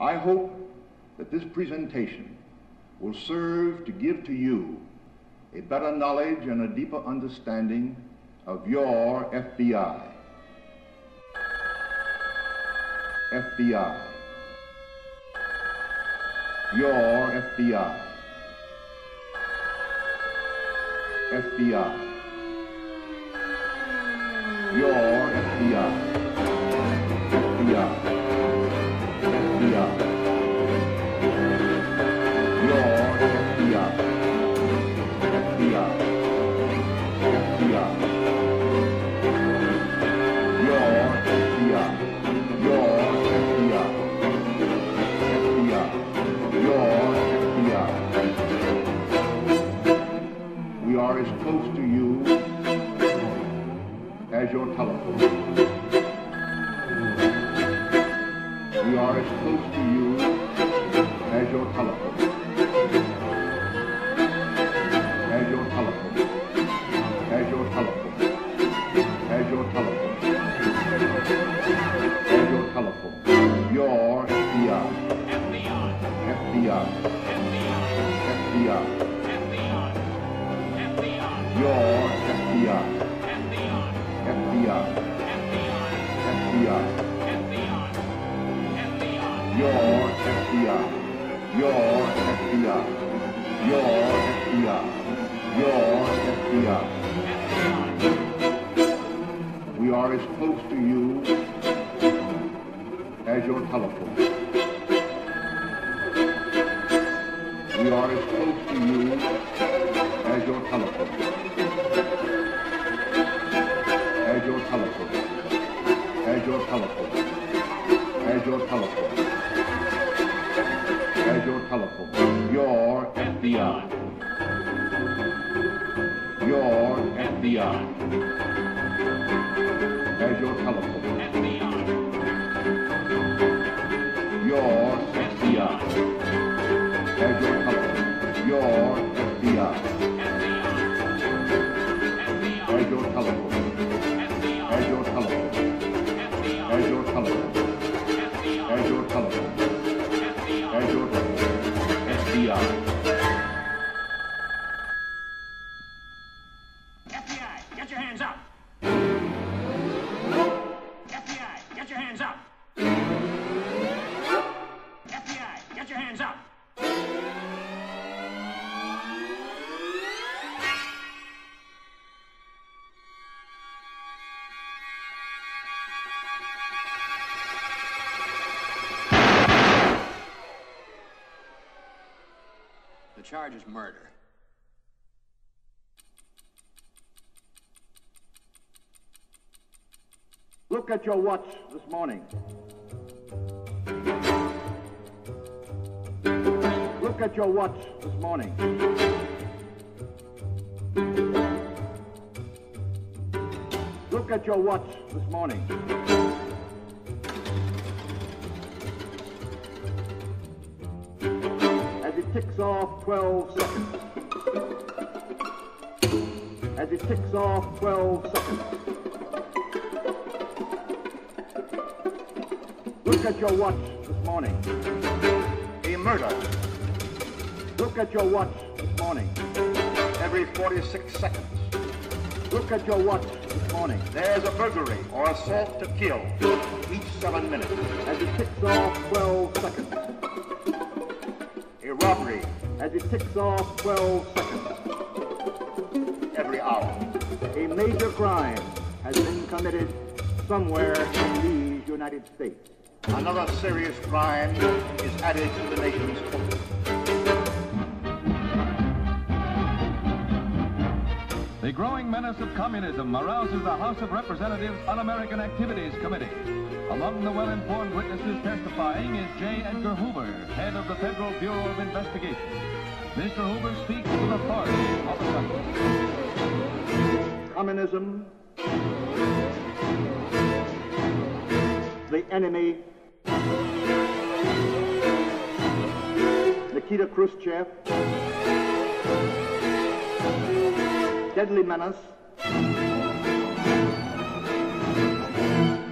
I hope that this presentation will serve to give to you a better knowledge and a deeper understanding of your FBI. FBI. Your FBI. FBI. Your FBI. Close to you as your telephone. As your telephone. As your telephone. As your telephone. As your telephone. Your FBI. FBI. FBI. FBI. FBI. FBI. Your We are as close to you as your telephone. We are as close to you as your telephone. As your telephone. As your telephone. As your telephone. As your telephone. Your FBI. Your FBI. 表したの。The charge is murder. Look at your watch this morning. Look at your watch this morning. Look at your watch this morning. Off 12 seconds. As it ticks off 12 seconds. Look at your watch this morning. A murder. Look at your watch this morning. Every 46 seconds. Look at your watch this morning. There's a burglary or assault to kill each seven minutes. As it ticks off 12 seconds. Robbery as it ticks off 12 seconds. Every hour. A major crime has been committed somewhere in these United States. Another serious crime is added to the nation's growing menace of communism arouses the House of Representatives Un-American Activities Committee. Among the well-informed witnesses testifying is J. Edgar Hoover, head of the Federal Bureau of Investigation. Mr. Hoover speaks with authority on the subject. Communism, the enemy, Nikita Khrushchev, deadly menace,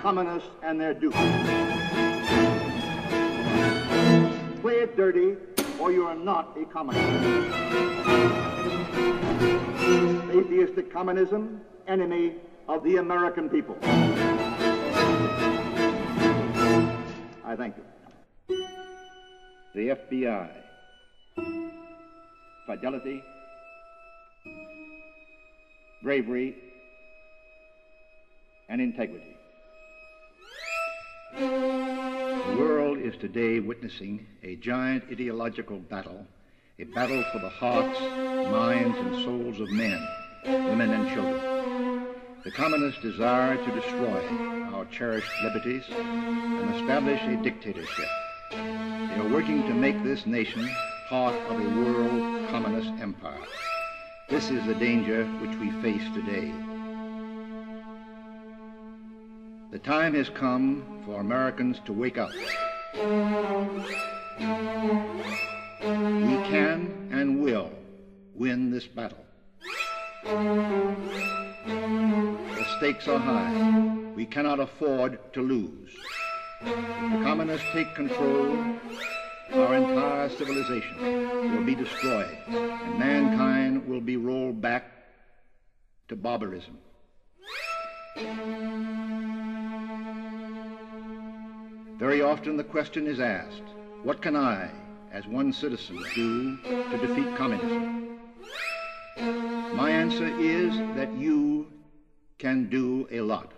communists and their dupes. Play it dirty, or you are not a communist. Atheistic communism, enemy of the American people. I thank you. The FBI. Fidelity. Bravery. And integrity. The world is today witnessing a giant ideological battle, a battle for the hearts, minds, and souls of men, women, and children. The communists desire to destroy our cherished liberties and establish a dictatorship. They are working to make this nation part of a world communist empire. This is the danger which we face today. The time has come for Americans to wake up. We can and will win this battle. The stakes are high. We cannot afford to lose. The communists take control, our entire civilization will be destroyed, and mankind will be rolled back to barbarism. Very often the question is asked, what can I, as one citizen, do to defeat communism? My answer is that you can do a lot.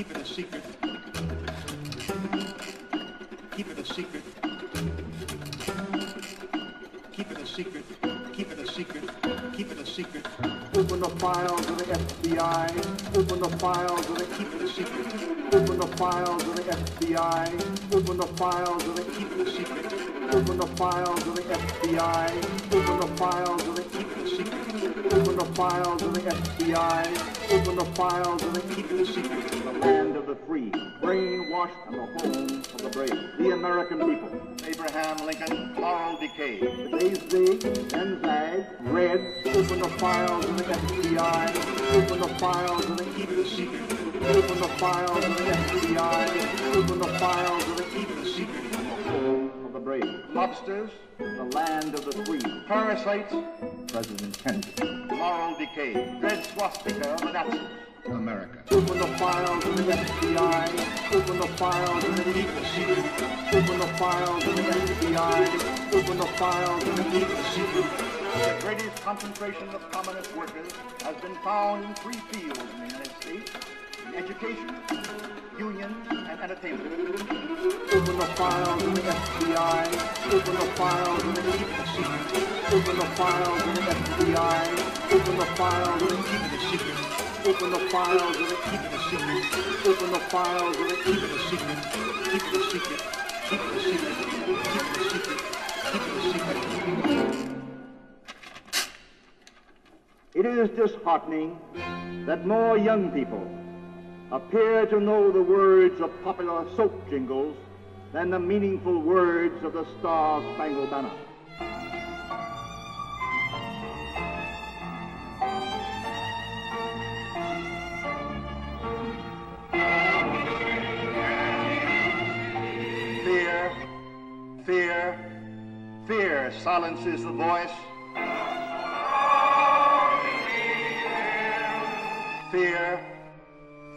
Keep it a secret. Keep it a secret. Keep it a secret. Keep it a secret. Keep it a secret. Open the files of the FBI. Open the files of the Keep it a secret. Open the files of the FBI. Open the files of the Keep it a secret. Open the files of the FBI. Open the files of the secret. Open the files of the FBI. Open the files of the secret. the land of the free, brainwashed, and the home of the brave, the American people. Abraham Lincoln, moral decay. Today's big, then zag, reds, open the files of the FBI, open the files of the secret. open the files of the FBI, open the files of the Keep the brave. Lobsters, the land of the free. Parasites, President Kennedy. Moral decay, red swastika the Nazis. America. Open the files of the FBI. Open the files of the secret. Open the files of the FBI. Open the files of the secret. The greatest concentration of communist workers has been found in three fields in the United States. In education, union, and entertainment. Open the files of the FBI. Open the files of the Keep it a secret. Open the files of the FBI. Open the files of the Keep it a secret. Open the files of the Keep it a secret. Open the files of the Keep it a secret. Keep it a secret. Keep it a secret. Keep it secret. Keep it secret. It is disheartening that more young people appear to know the words of popular soap jingles than the meaningful words of the Star Spangled Banner. Fear, fear, fear silences the voice. Fear,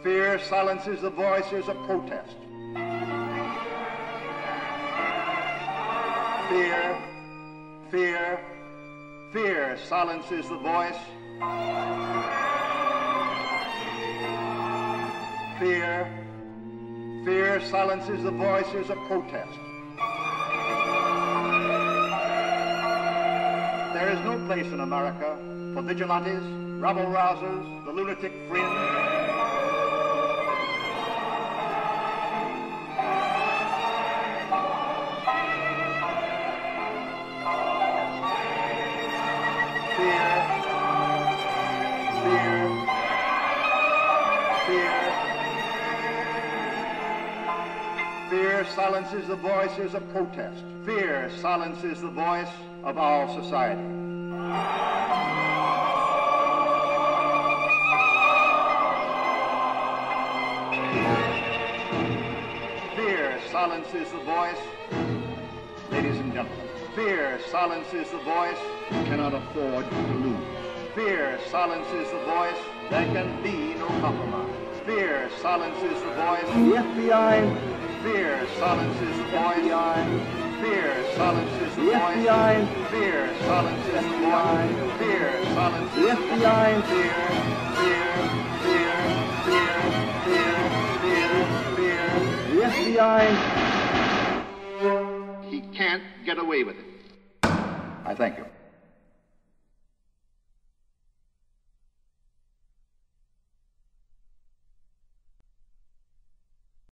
fear silences the voices of protest. Fear, fear, fear silences the voice. Fear, fear silences the voices of protest. There is no place in America for vigilantes, rabble rousers, the lunatic fringe. Fear silences the voices of protest. Fear silences the voice of our society. Fear silences the voice. Ladies and gentlemen, fear silences the voice. You cannot afford to lose. Fear silences the voice. There can be no compromise. Fear silences the voice. The FBI, Fear silences voice. FBI, Fear silences the. FBI, Fear silences the voice. Fear silences the. FBI, Fear, fear, fear, fear, fear, fear, fear. the FBI. He can't get away with it. I thank you.